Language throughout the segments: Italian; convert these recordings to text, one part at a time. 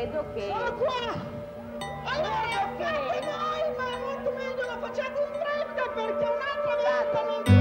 credo che... Sono qua! Allora, fate voi, ma è molto meglio lo facciate in fretta perché un'altra volta non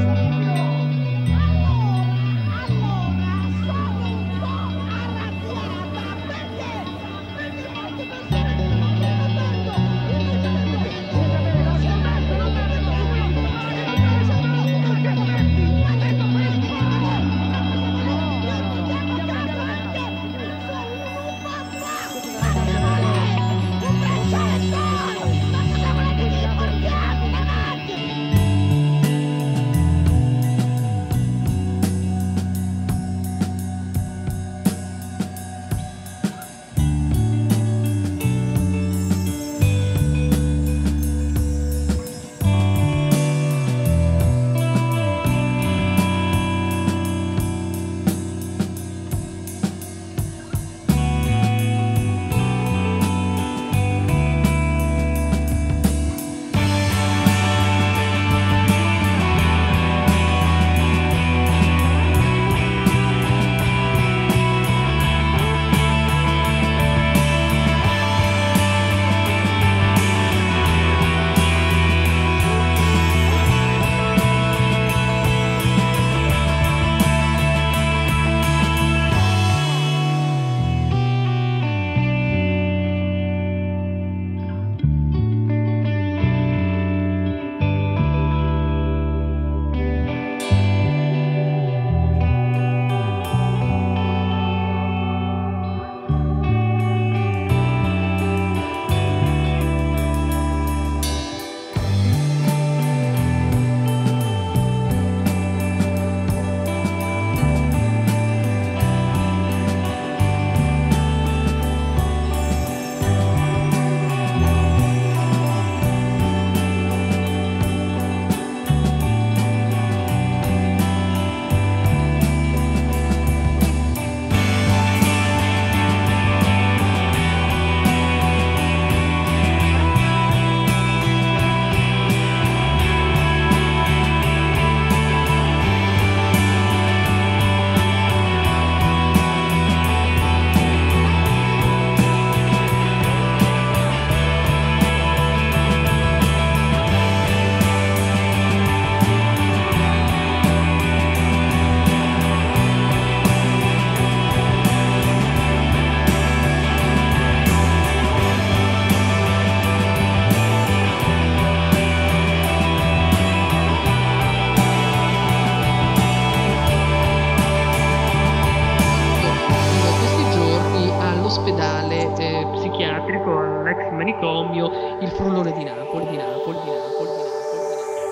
all'ex manicomio, il frullone di Napoli, di Napoli, di Napoli.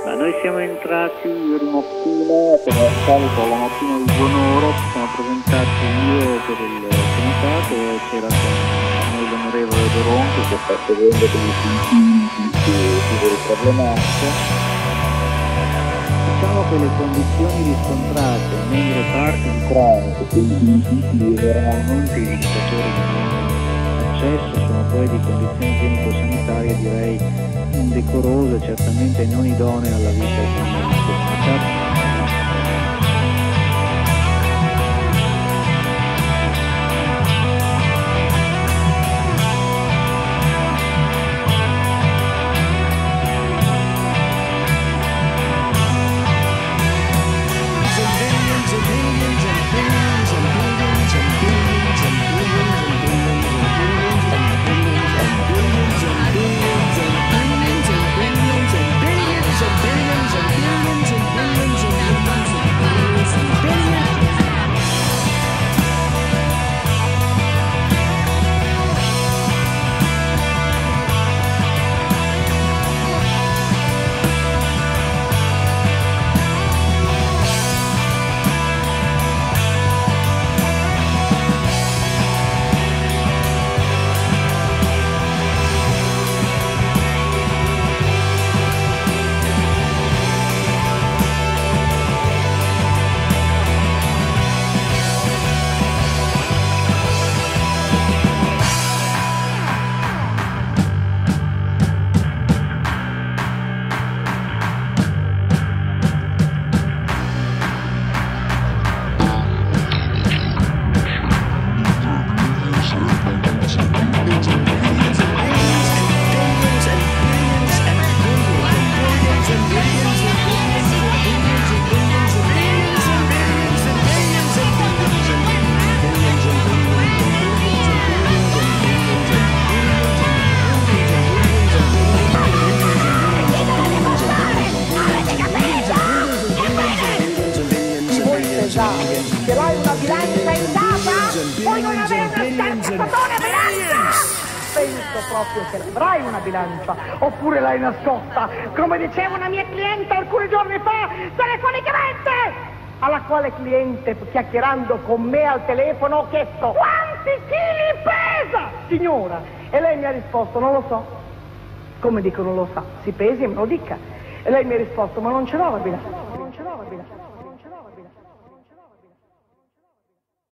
Ma noi siamo entrati ieri mattina, per al solito la mattina di buon'ora, ci siamo presentati io per il comitato e c'era noi l'onorevole De Ronchi che sta seguendo degli sentiti del problematico. Diciamo che le condizioni riscontrate nei reparti di cronico, quindi i normalmente i visitatori accesso sono poi di condizioni igienico-sanitarie direi indecorose, certamente non idonee alla vita di una pensare che hai una bilancia in casa? Vuoi non avere una scarpatone bilancia? Penso proprio che avrai una bilancia, oppure l'hai nascosta, come diceva una mia cliente alcuni giorni fa, telefonicamente! alla quale cliente, chiacchierando con me al telefono, ho chiesto quanti chili pesa, signora? E lei mi ha risposto, non lo so. Come dico non lo sa? Si pesi e me lo dica. E lei mi ha risposto, ma non ce l'ho la bilancia.